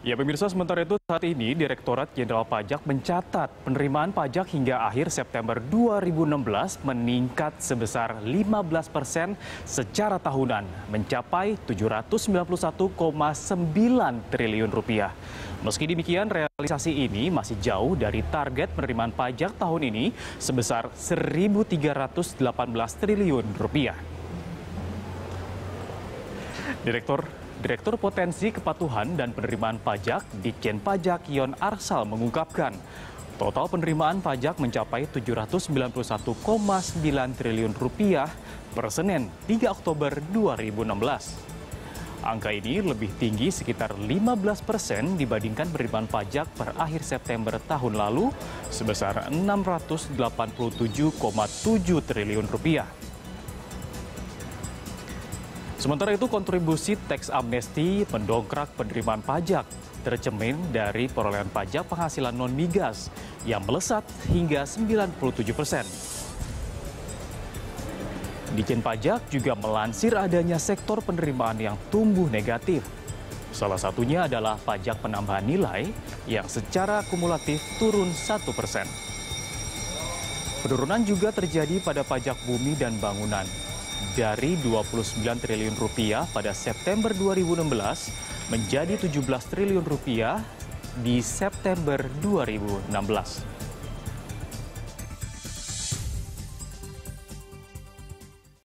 Ya pemirsa, sementara itu saat ini Direktorat Jenderal Pajak mencatat penerimaan pajak hingga akhir September 2016 meningkat sebesar 15 persen secara tahunan, mencapai 791,9 triliun rupiah. Meski demikian, realisasi ini masih jauh dari target penerimaan pajak tahun ini sebesar 1.318 triliun rupiah. Direktur Direktur Potensi Kepatuhan dan Penerimaan Pajak Ditjen Pajak Yon Arsal mengungkapkan, total penerimaan pajak mencapai 791,9 triliun rupiah per Senin 3 Oktober 2016. Angka ini lebih tinggi sekitar 15 persen dibandingkan penerimaan pajak per akhir September tahun lalu sebesar 687,7 triliun rupiah. Sementara itu kontribusi teks amnesti mendongkrak penerimaan pajak tercemin dari perolehan pajak penghasilan non migas yang melesat hingga 97 persen. Dijen Pajak juga melansir adanya sektor penerimaan yang tumbuh negatif. Salah satunya adalah pajak penambahan nilai yang secara kumulatif turun satu persen. Penurunan juga terjadi pada pajak bumi dan bangunan dari 29 triliun rupiah pada September 2016 menjadi 17 triliun rupiah di September 2016.